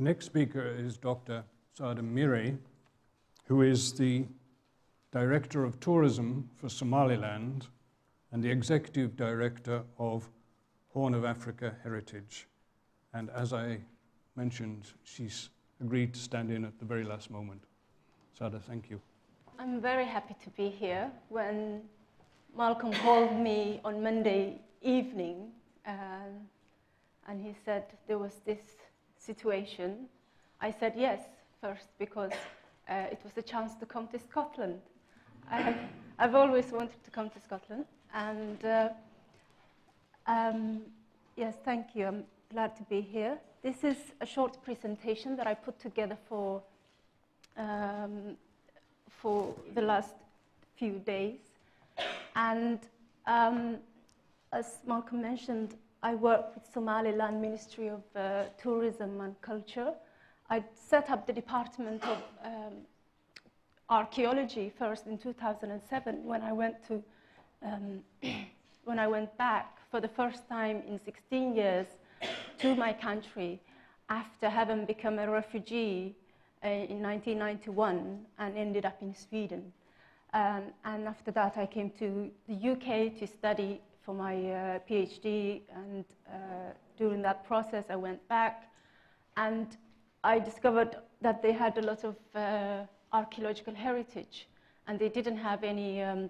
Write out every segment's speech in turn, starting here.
The next speaker is Dr. Sada Mire, who is the Director of Tourism for Somaliland and the Executive Director of Horn of Africa Heritage. And as I mentioned, she's agreed to stand in at the very last moment. Sada, thank you. I'm very happy to be here. When Malcolm called me on Monday evening, uh, and he said there was this situation, I said yes first because uh, it was a chance to come to Scotland. I have, I've always wanted to come to Scotland, and uh, um, yes, thank you. I'm glad to be here. This is a short presentation that I put together for um, for the last few days, and um, as Malcolm mentioned, I work with Somaliland Ministry of uh, Tourism and Culture. I set up the Department of um, Archaeology first in 2007 when I went to um, when I went back for the first time in 16 years to my country after having become a refugee uh, in 1991 and ended up in Sweden. Um, and after that, I came to the UK to study for my uh, PhD. And uh, during that process, I went back and I discovered that they had a lot of uh, archaeological heritage and they didn't have any um,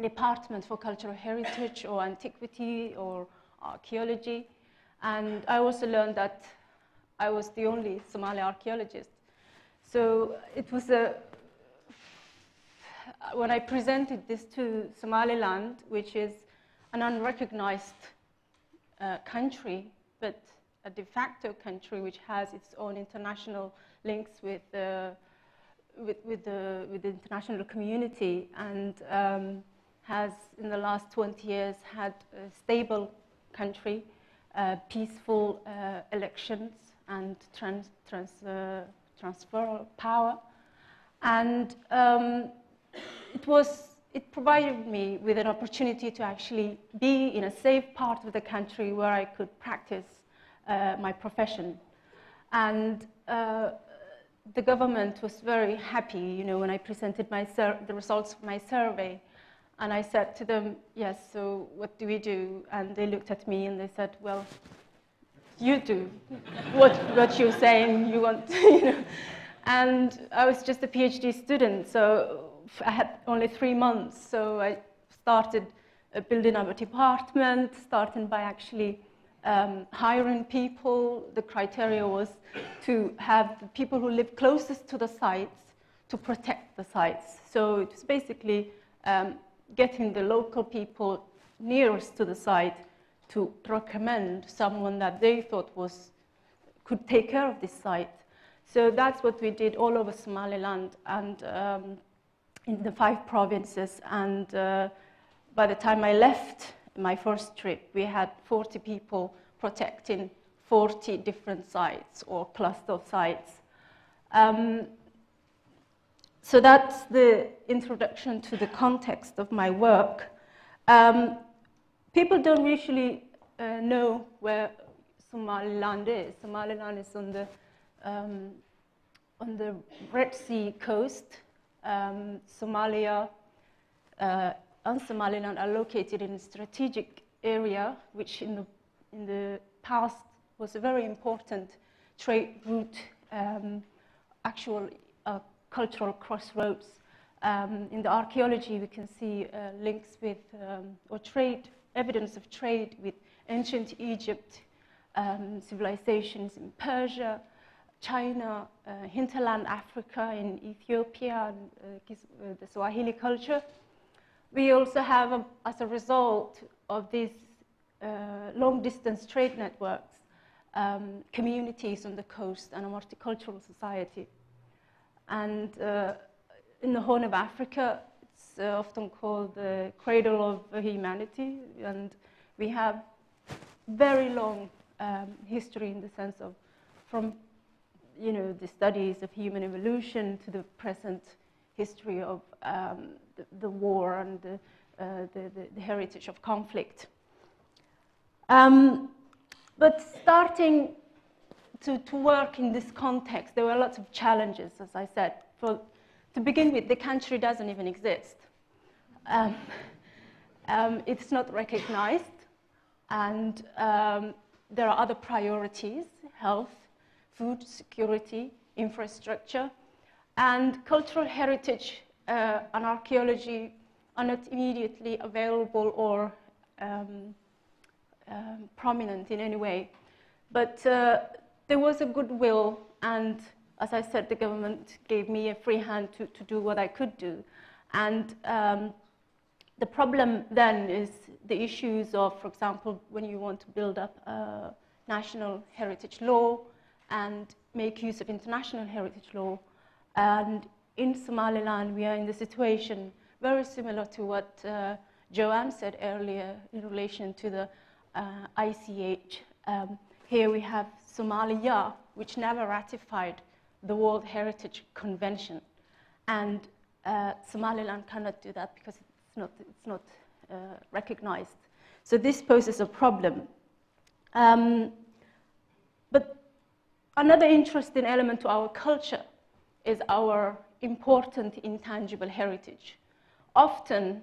department for cultural heritage or antiquity or archaeology. And I also learned that I was the only Somali archaeologist. So it was a, when I presented this to Somaliland, which is an unrecognized uh, country, but a de facto country which has its own international links with, uh, with, with, the, with the international community and um, has in the last 20 years had a stable country, uh, peaceful uh, elections and trans, trans, uh, transfer of power. And um, it was it provided me with an opportunity to actually be in a safe part of the country where I could practice uh, my profession. And uh, the government was very happy, you know, when I presented the results of my survey. And I said to them, yes, so what do we do? And they looked at me and they said, well, you do what, what you're saying you want, you know. And I was just a PhD student, so I had only three months, so I started uh, building up a department, starting by actually um, hiring people. The criteria was to have the people who live closest to the sites to protect the sites. So it was basically um, getting the local people nearest to the site to recommend someone that they thought was could take care of this site. So that's what we did all over Somaliland, and um, in the five provinces. And uh, by the time I left my first trip, we had 40 people protecting 40 different sites or cluster of sites. Um, so that's the introduction to the context of my work. Um, people don't usually uh, know where Somaliland is. Somaliland is on the, um, on the Red Sea coast um, Somalia uh, and Somaliland are located in a strategic area, which in the, in the past was a very important trade route, um, actual uh, cultural crossroads. Um, in the archaeology, we can see uh, links with, um, or trade, evidence of trade with ancient Egypt, um, civilizations in Persia, China, uh, hinterland Africa, in Ethiopia, and uh, uh, the Swahili culture. We also have, um, as a result of these uh, long distance trade networks, um, communities on the coast and a multicultural society. And in the Horn of Africa, it's often called the cradle of humanity, and we have very long um, history in the sense of from you know, the studies of human evolution to the present history of um, the, the, war and the, uh, the, the, heritage of conflict. Um, but starting to, to work in this context, there were lots of challenges, as I said. For, to begin with, the country doesn't even exist. Um, um, it's not recognized, and um, there are other priorities health, food security, infrastructure, and cultural heritage uh, and archaeology are not immediately available or um, um, prominent in any way. But uh, there was a goodwill, and as I said, the government gave me a free hand to, to do what I could do. And um, the problem then is the issues of, for example, when you want to build up a national heritage law and make use of international heritage law. And in Somaliland, we are in the situation very similar to what uh, Joanne said earlier in relation to the uh, ICH. Um, here we have Somalia, which never ratified the World Heritage Convention. And uh, Somaliland cannot do that because it's not, it's not uh, recognized. So this poses a problem. Um, but another interesting element to our culture is our important intangible heritage. Often,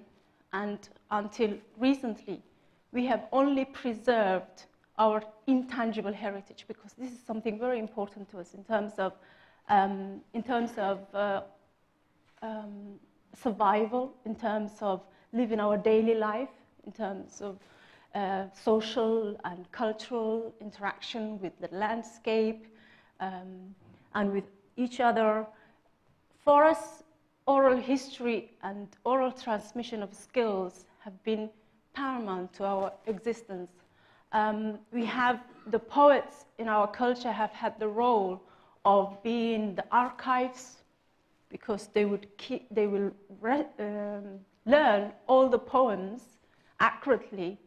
and until recently, we have only preserved our intangible heritage because this is something very important to us in terms of, um, in terms of uh, um, survival, in terms of living our daily life, in terms of uh, social and cultural interaction with the landscape um, and with each other. For us, oral history and oral transmission of skills have been paramount to our existence. Um, we have the poets in our culture have had the role of being the archives because they would keep, they will re, um, learn all the poems accurately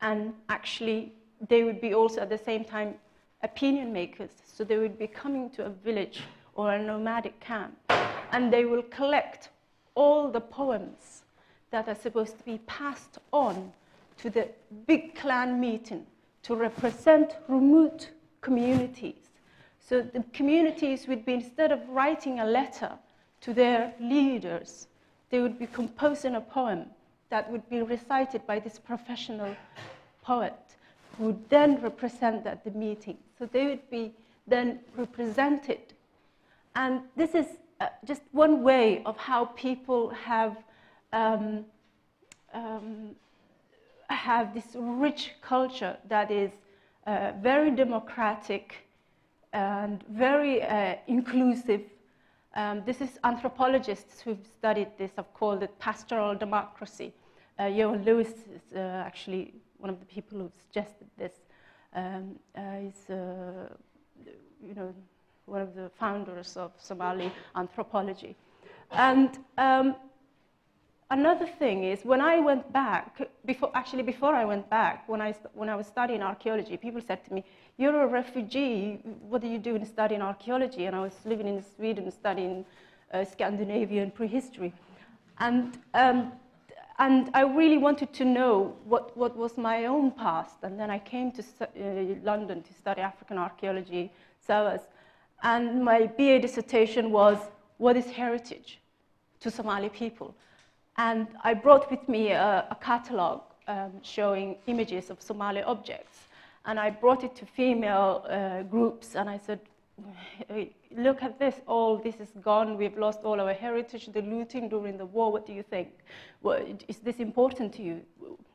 and actually they would be also at the same time opinion makers. So they would be coming to a village or a nomadic camp and they will collect all the poems that are supposed to be passed on to the big clan meeting to represent remote communities. So the communities would be, instead of writing a letter to their leaders, they would be composing a poem that would be recited by this professional poet would then represent at the meeting. So they would be then represented. And this is uh, just one way of how people have um, um, have this rich culture that is uh, very democratic and very uh, inclusive. Um, this is anthropologists who've studied this have called it pastoral democracy. Uh, Ioan Lewis is uh, actually one of the people who suggested this. Um, uh, he's, uh, you know, one of the founders of Somali anthropology. And um, another thing is when I went back, before, actually before I went back, when I, when I was studying archaeology, people said to me, you're a refugee, what do you do in studying archaeology? And I was living in Sweden studying uh, Scandinavian prehistory. And, um, and I really wanted to know what, what was my own past. And then I came to uh, London to study African archaeology, SOAS. And my BA dissertation was, what is heritage to Somali people? And I brought with me a, a catalog um, showing images of Somali objects. And I brought it to female uh, groups and I said, look at this, all this is gone, we've lost all our heritage, the looting during the war, what do you think? Well, is this important to you?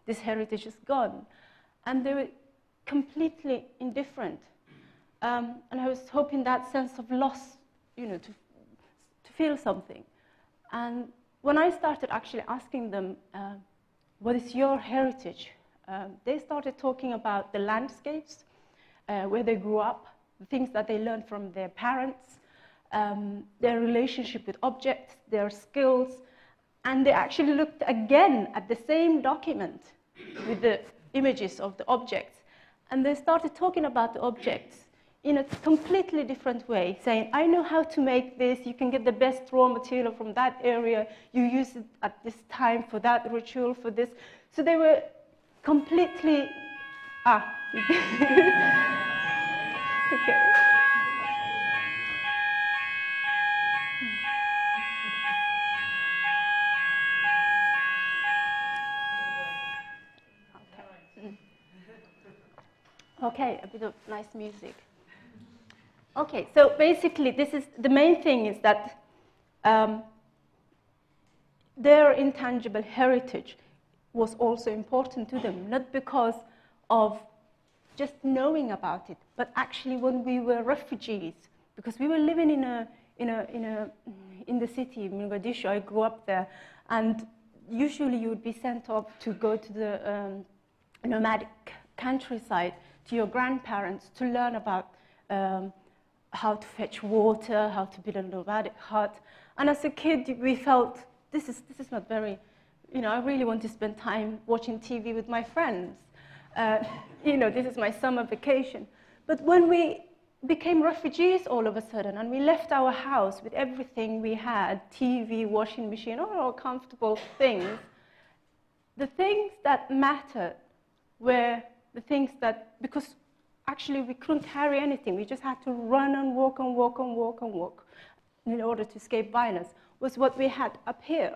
This heritage is gone. And they were completely indifferent. Um, and I was hoping that sense of loss, you know, to, to feel something. And when I started actually asking them, uh, what is your heritage? Um, they started talking about the landscapes, uh, where they grew up, the things that they learned from their parents, um, their relationship with objects, their skills, and they actually looked again at the same document with the images of the objects, and they started talking about the objects in a completely different way, saying, I know how to make this, you can get the best raw material from that area, you use it at this time for that ritual, for this. So they were completely, ah. Okay. Okay, a bit of nice music. Okay, so basically, this is the main thing is that um, their intangible heritage was also important to them, not because of just knowing about it, but actually when we were refugees, because we were living in a in a in a in the city, Mogadishu. I grew up there, and usually you would be sent off to go to the um, nomadic countryside to your grandparents to learn about um, how to fetch water, how to build a nomadic hut. And as a kid, we felt this is, this is not very, you know, I really want to spend time watching TV with my friends. Uh, you know, this is my summer vacation. But when we became refugees all of a sudden and we left our house with everything we had TV, washing machine, all our comfortable things the things that mattered were the things that, because actually we couldn't carry anything, we just had to run and walk and walk and walk and walk in order to escape violence, was what we had up here.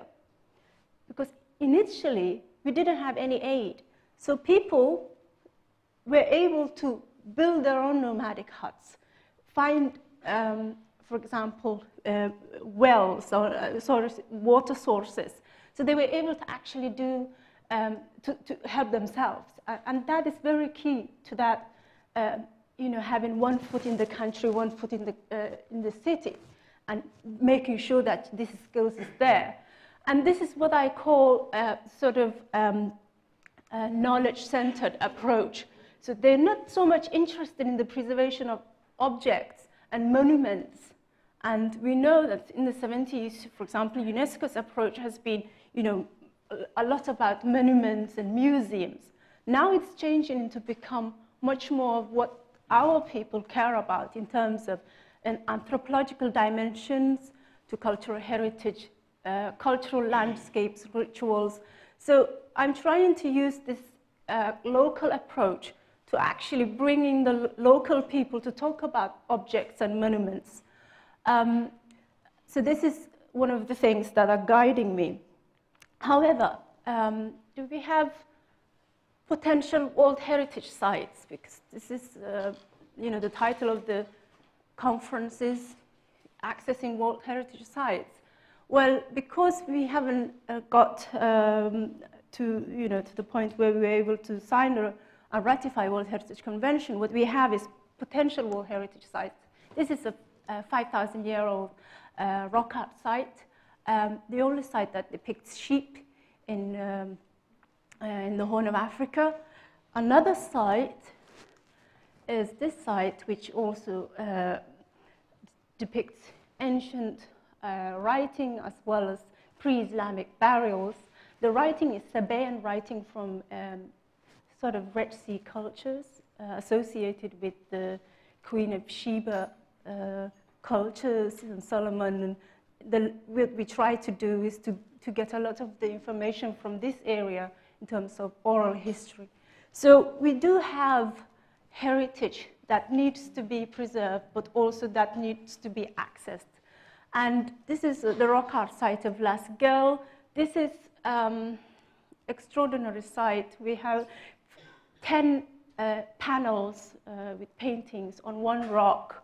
Because initially, we didn't have any aid. So people were able to build their own nomadic huts, find, um, for example, uh, wells or uh, water sources. So they were able to actually do um, to, to, help themselves. Uh, and that is very key to that, uh, you know, having one foot in the country, one foot in the, uh, in the city, and making sure that this skills is there. And this is what I call a sort of um, knowledge-centered approach. So they're not so much interested in the preservation of objects and monuments. And we know that in the 70s, for example, UNESCO's approach has been, you know, a lot about monuments and museums. Now it's changing to become much more of what our people care about in terms of an anthropological dimensions to cultural heritage, uh, cultural landscapes, rituals. So I'm trying to use this uh, local approach to actually bringing the local people to talk about objects and monuments. Um, so this is one of the things that are guiding me. However, um, do we have potential World Heritage Sites? Because this is, uh, you know, the title of the conference is Accessing World Heritage Sites. Well, because we haven't uh, got um, to, you know, to the point where we were able to sign or, or ratify World Heritage Convention, what we have is potential World Heritage Sites. This is a, a 5,000-year-old uh, rock art site um, the only site that depicts sheep in, um, uh, in the Horn of Africa. Another site is this site, which also uh, depicts ancient uh, writing as well as pre-Islamic burials. The writing is Sabaean writing from um, sort of Red Sea cultures uh, associated with the Queen of Sheba uh, cultures and Solomon and the, what we try to do is to, to get a lot of the information from this area in terms of oral history. So we do have heritage that needs to be preserved, but also that needs to be accessed. And this is the rock art site of Laas Geel. This is um, extraordinary site. We have 10 uh, panels uh, with paintings on one rock.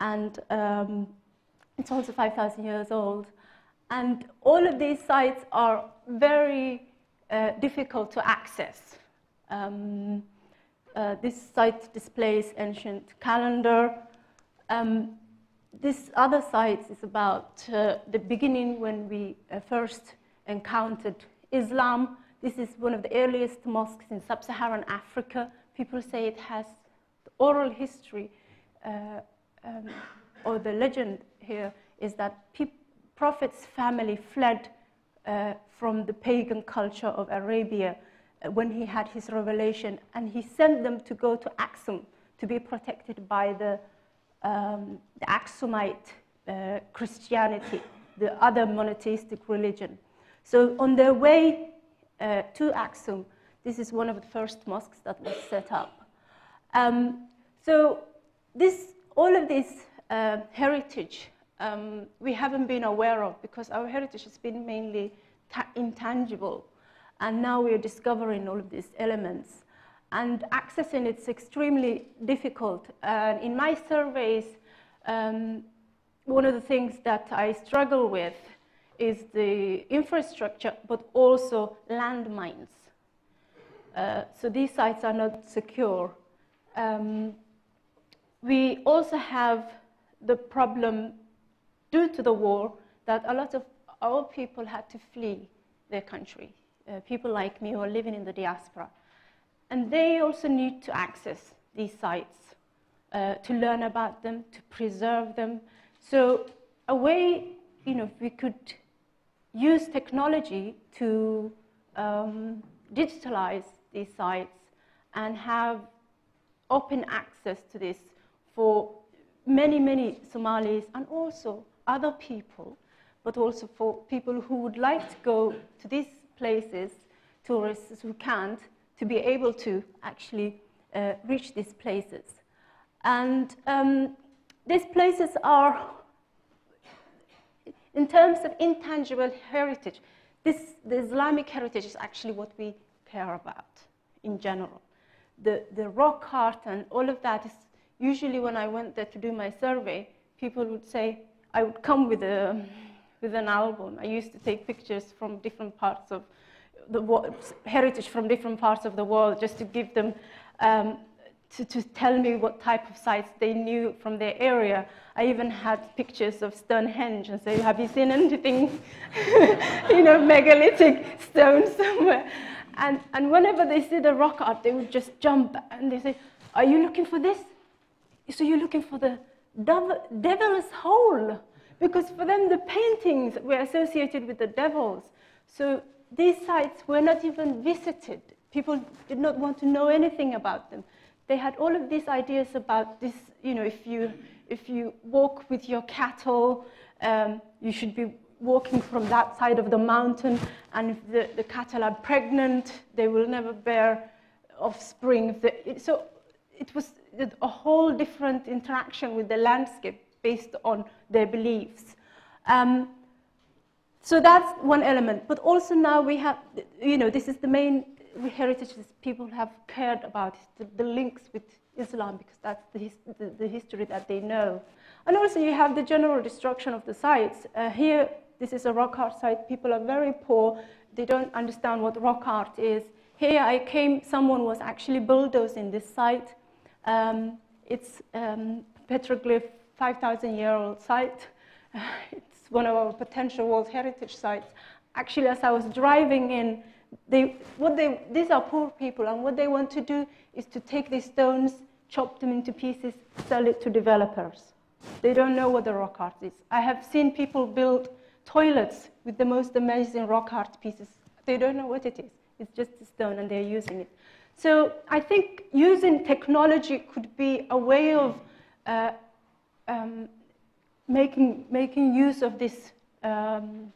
And um, it's also 5,000 years old. And all of these sites are very uh, difficult to access. Um, uh, this site displays ancient calendar. Um, this other site is about uh, the beginning when we uh, first encountered Islam. This is one of the earliest mosques in sub-Saharan Africa. People say it has the oral history uh, um, or the legend here is that Prophet's family fled uh, from the pagan culture of Arabia uh, when he had his revelation, and he sent them to go to Axum to be protected by the, um, the Axumite uh, Christianity, the other monotheistic religion. So on their way uh, to Axum, this is one of the first mosques that was set up. Um, so this, all of this uh, heritage um, we haven't been aware of because our heritage has been mainly intangible. And now we are discovering all of these elements. and accessing it's extremely difficult. And in my surveys, um, one of the things that I struggle with is the infrastructure, but also landmines. Uh, so these sites are not secure. Um, we also have the problem due to the war that a lot of our people had to flee their country. Uh, people like me who are living in the diaspora. And they also need to access these sites, uh, to learn about them, to preserve them. So a way, you know, we could use technology to um, digitalize these sites and have open access to this for many, many Somalis and also other people, but also for people who would like to go to these places, tourists who can't, to be able to actually uh, reach these places. And um, these places are, in terms of intangible heritage, this, the Islamic heritage is actually what we care about in general. The, the rock art and all of that is usually when I went there to do my survey, people would say, I would come with, a, with an album. I used to take pictures from different parts of the heritage from different parts of the world just to give them, um, to, to tell me what type of sites they knew from their area. I even had pictures of Stonehenge and say, have you seen anything, you know, megalithic stones somewhere? And, and whenever they see the rock art, they would just jump and they say, are you looking for this? So you're looking for the devil, devil's hole. Because for them, the paintings were associated with the devils. So these sites were not even visited. People did not want to know anything about them. They had all of these ideas about this, you know, if you, if you walk with your cattle, um, you should be walking from that side of the mountain, and if the, the cattle are pregnant, they will never bear offspring. So it was a whole different interaction with the landscape based on their beliefs. Um, so that's one element. But also now we have, you know, this is the main heritage people have cared about, the, the links with Islam, because that's the, his, the, the, history that they know. And also you have the general destruction of the sites. Uh, here, this is a rock art site. People are very poor. They don't understand what rock art is. Here I came, someone was actually bulldozing this site. Um, it's um, petroglyph, 5,000 year old site. It's one of our potential World Heritage sites. Actually, as I was driving in, they, what they, these are poor people, and what they want to do is to take these stones, chop them into pieces, sell it to developers. They don't know what the rock art is. I have seen people build toilets with the most amazing rock art pieces. They don't know what it is. It's just a stone, and they're using it. So I think using technology could be a way of uh, um, making, making use of this, um,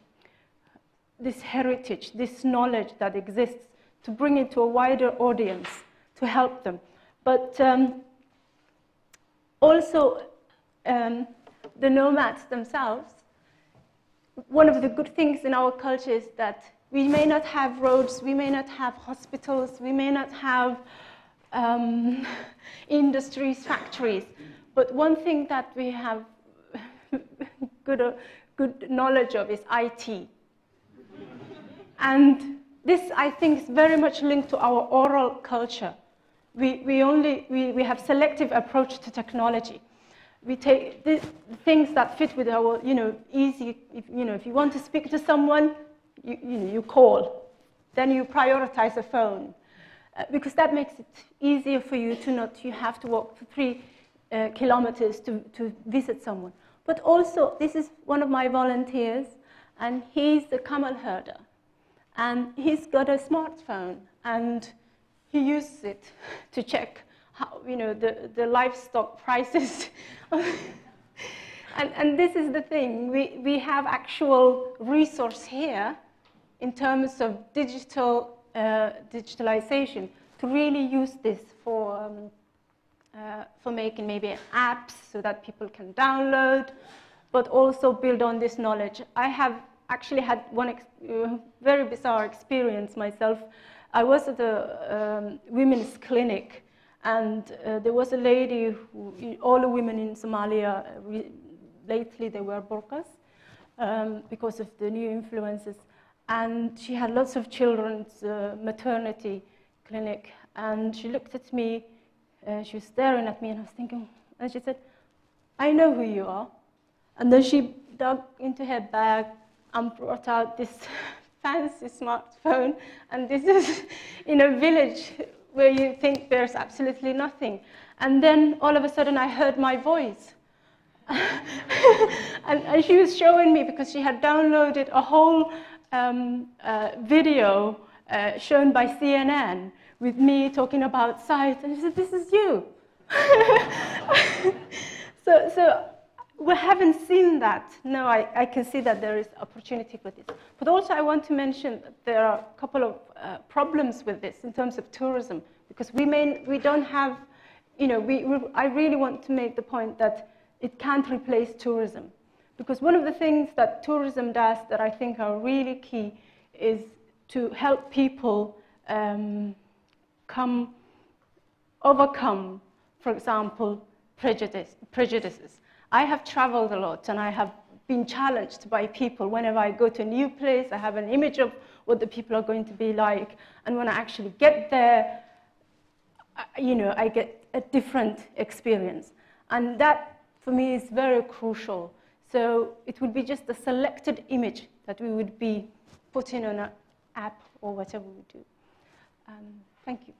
this heritage, this knowledge that exists, to bring it to a wider audience, to help them. But um, also, um, the nomads themselves, one of the good things in our culture is that we may not have roads, we may not have hospitals, we may not have um, industries, factories, but one thing that we have good, uh, good knowledge of is IT. And this, I think, is very much linked to our oral culture. We, we only, we, we have selective approach to technology. We take things that fit with our, you know, easy, if, you know, if you want to speak to someone, you, you, know, you call. Then you prioritize a phone. Uh, because that makes it easier for you to not, you have to walk three uh, kilometers to, to visit someone. But also, this is one of my volunteers, and he's the camel herder. And he's got a smartphone, and he uses it to check how, you know, the, the livestock prices. and, and this is the thing, we, we have actual resource here in terms of digital uh, digitalization to really use this for um, uh, for making maybe apps so that people can download, but also build on this knowledge. I have actually had one uh, very bizarre experience myself. I was at a um, women's clinic, and uh, there was a lady who, all the women in Somalia, uh, lately they wear burqas um, because of the new influences. And she had lots of children's uh, maternity clinic. And she looked at me, uh, she was staring at me, and I was thinking, and she said, I know who you are. And then she dug into her bag and brought out this fancy smartphone. And this is in a village where you think there's absolutely nothing. And then all of a sudden I heard my voice. and, and, she was showing me because she had downloaded a whole um, uh, video uh, shown by CNN with me talking about sight. And she said, This is you. so, so we haven't seen that. No, I, I, can see that there is opportunity for this. But also I want to mention that there are a couple of uh, problems with this in terms of tourism, because we, may, we don't have, you know, we, we, I really want to make the point that it can't replace tourism. Because one of the things that tourism does that I think are really key is to help people um, come, overcome, for example, prejudice, prejudices. I have traveled a lot and I have been challenged by people. Whenever I go to a new place, I have an image of what the people are going to be like. And when I actually get there, you know, I get a different experience. And that, for me, is very crucial. So it would be just a selected image that we would be putting on an app or whatever we do. Um, thank you.